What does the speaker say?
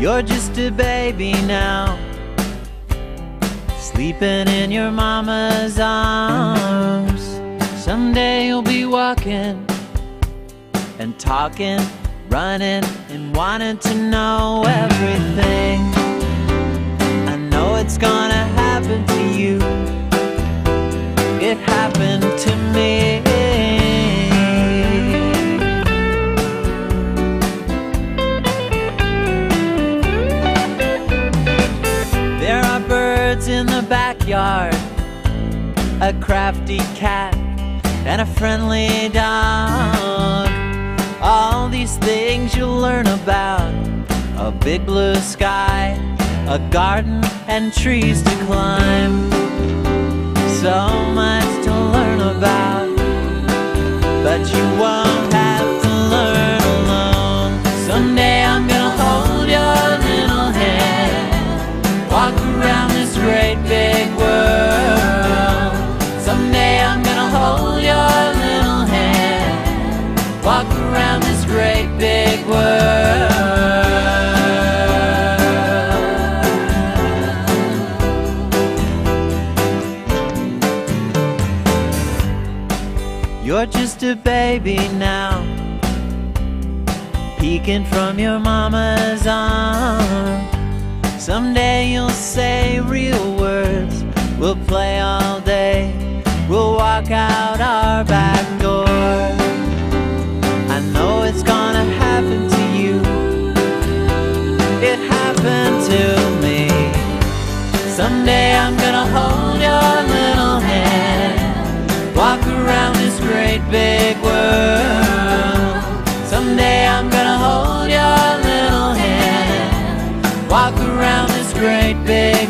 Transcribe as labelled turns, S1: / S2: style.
S1: You're just a baby now, sleeping in your mama's arms. Someday you'll be walking and talking, running, and wanting to know everything. I know it's gonna happen to you. It happened to me. Birds in the backyard, a crafty cat, and a friendly dog. All these things you'll learn about a big blue sky, a garden, and trees to climb. So walk around this great big world. You're just a baby now, peeking from your mama's arm. Someday you'll say real words. We'll play all day. We'll walk out our back Someday I'm gonna hold your little hand, walk around this great big world. Someday I'm gonna hold your little hand, walk around this great big